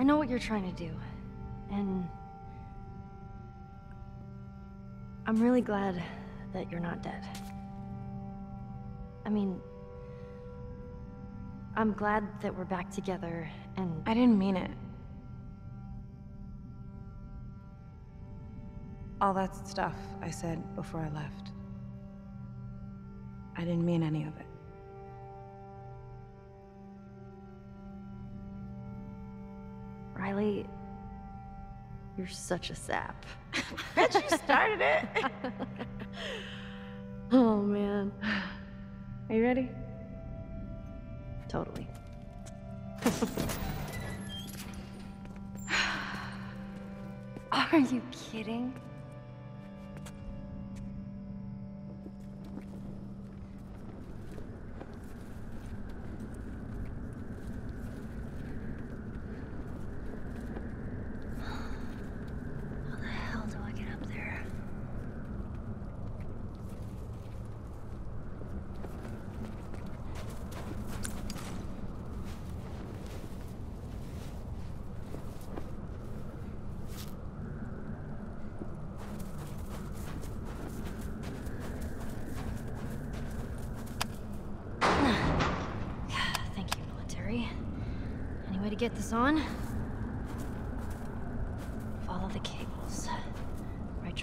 I know what you're trying to do. And... I'm really glad that you're not dead. I mean... I'm glad that we're back together, and... I didn't mean it. All that stuff I said before I left. I didn't mean any of it. Riley... You're such a sap. Bet you started it. oh, man. Are you ready? Totally. Are you kidding? How the hell do I get up there? Thank you, military. Any way to get this on? Follow the cables. Right,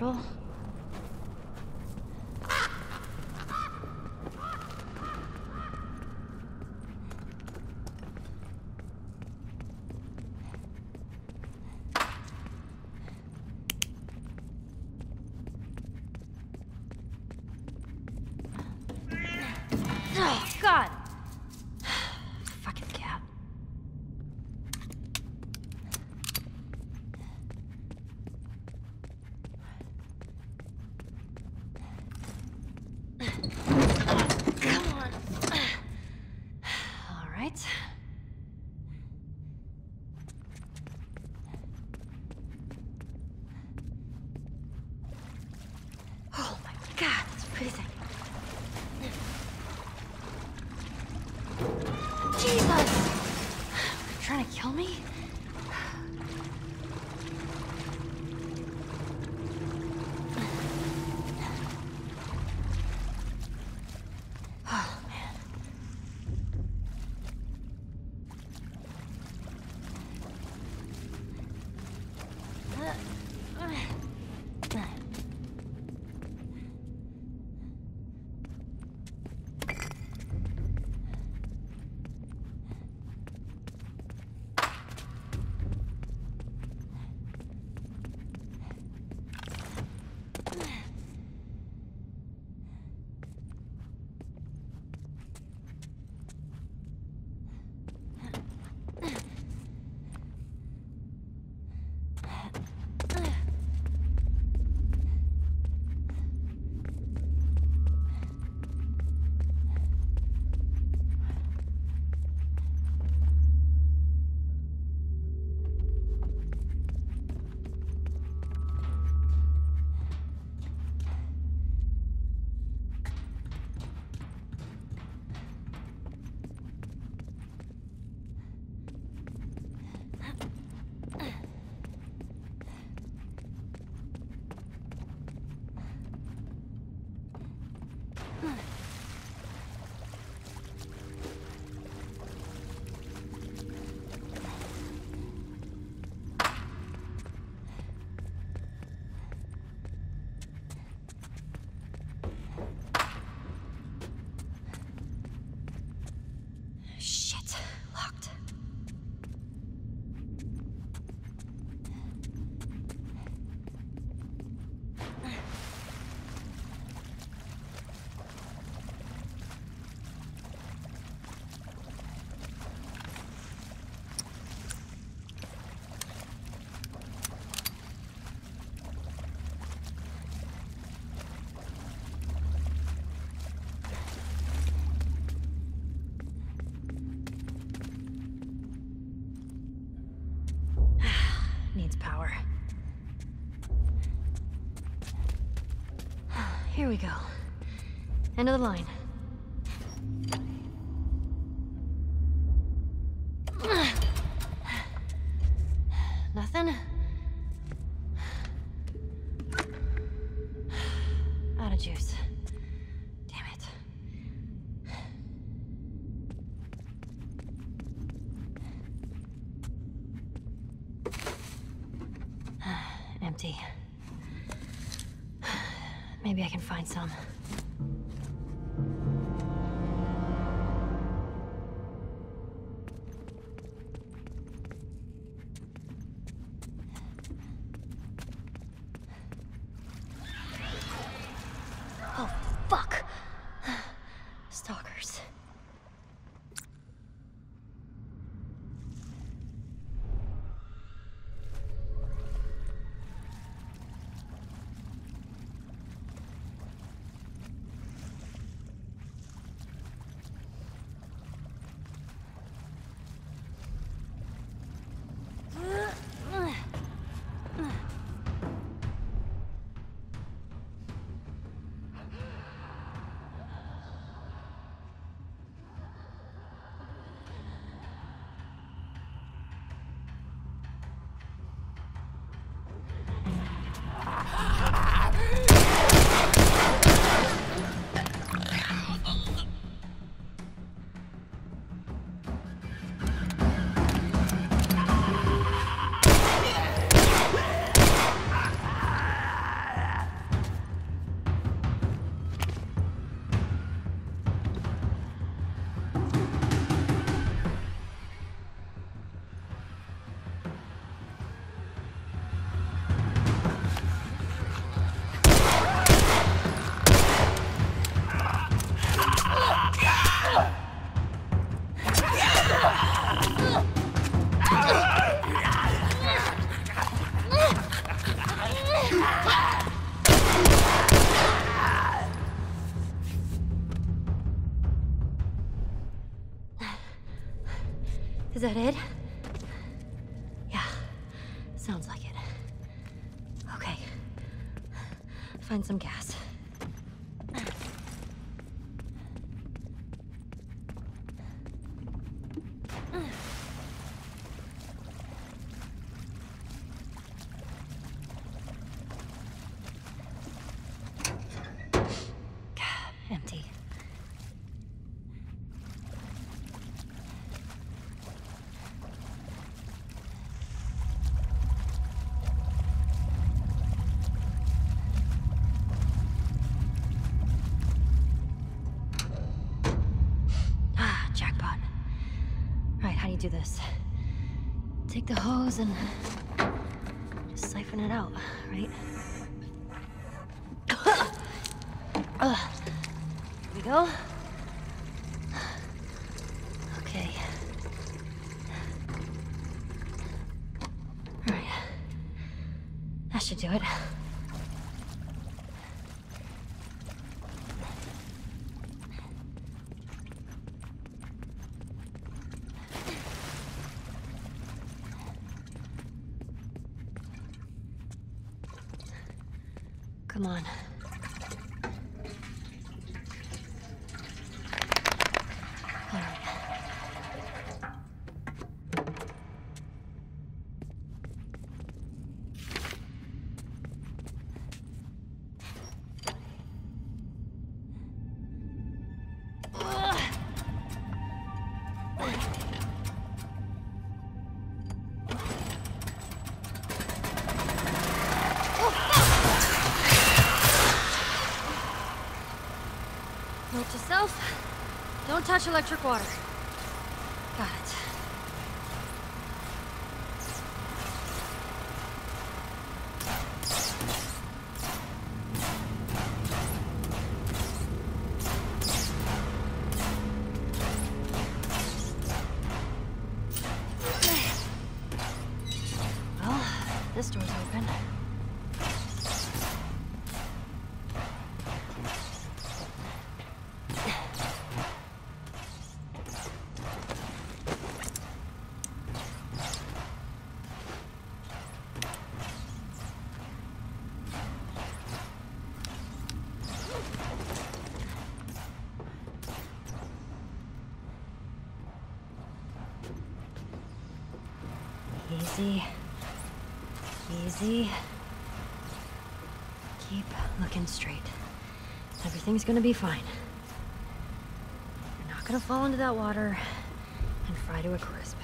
Needs power. Here we go. End of the line. Empty. Maybe I can find some. Is that it? Yeah, sounds like it. Okay. Find some gas. Empty. Ah, jackpot. Do this? Take the hose and just siphon it out, right? Here we go. Okay. All right. That should do it. Note to self, don't touch electric water. Got it. Well, this door's open. Easy. Easy. Keep looking straight. Everything's gonna be fine. You're not gonna fall into that water and fry to a crisp.